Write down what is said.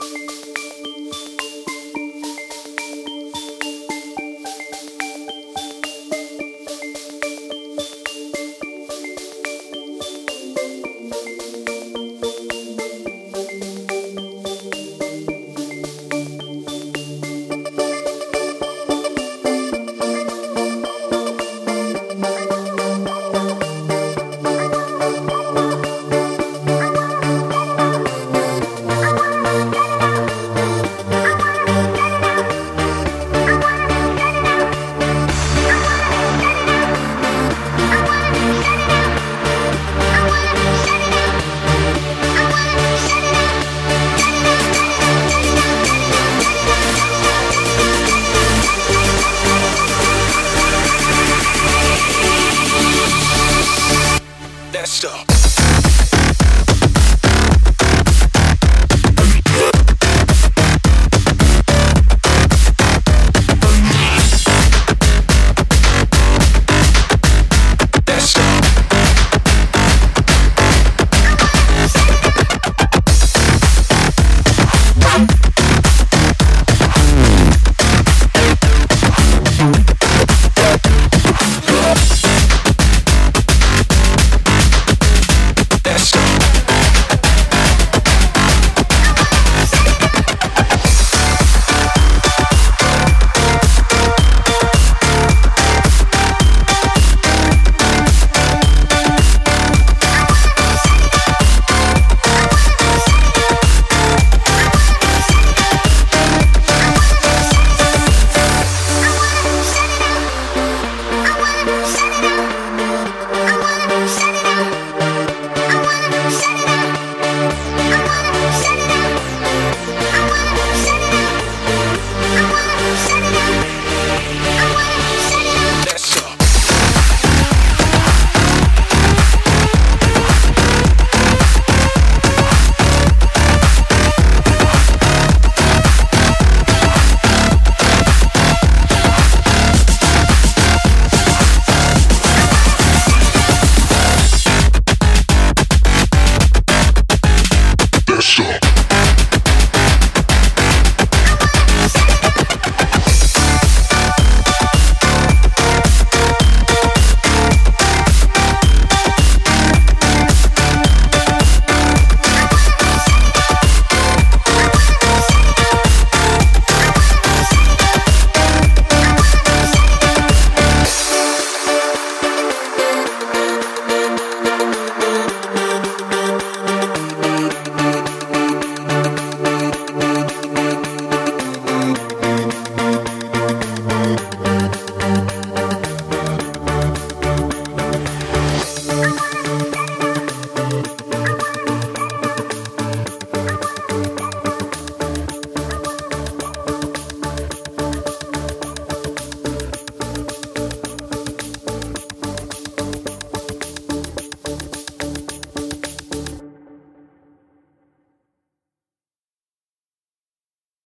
you stop. Stop.